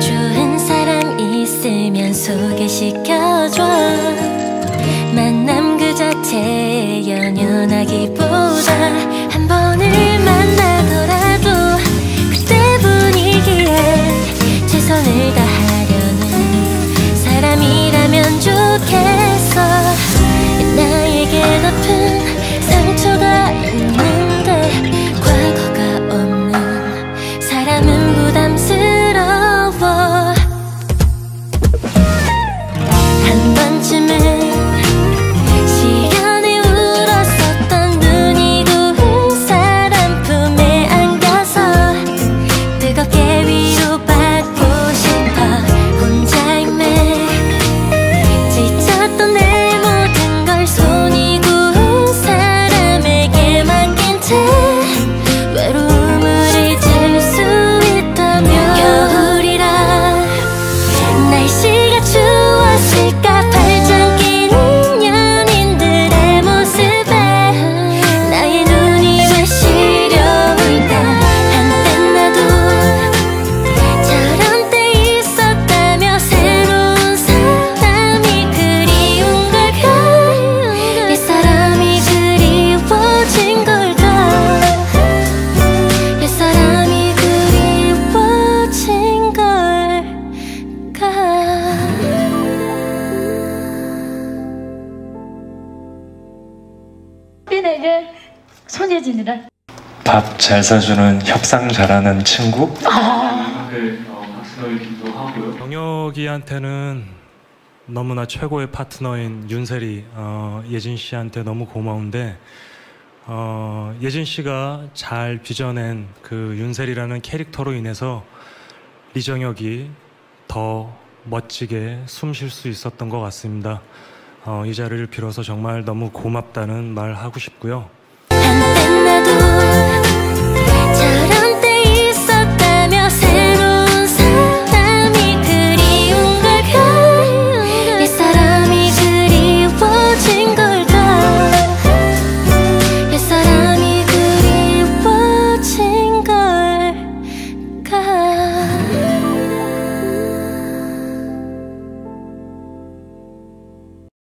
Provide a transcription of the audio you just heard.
좋은 사람 있으면 소개시켜줘. 게 손예진이란 밥잘 사주는 협상 잘하는 친구? 음악을 어, 박수너이기도 하고요. 영혁이한테는 너무나 최고의 파트너인 윤세리 어, 예진 씨한테 너무 고마운데 어, 예진 씨가 잘 빚어낸 그 윤세리라는 캐릭터로 인해서 리정혁이 더 멋지게 숨 쉴 수 있었던 것 같습니다. 어, 이 자리를 빌어서 정말 너무 고맙다는 말 하고 싶고요.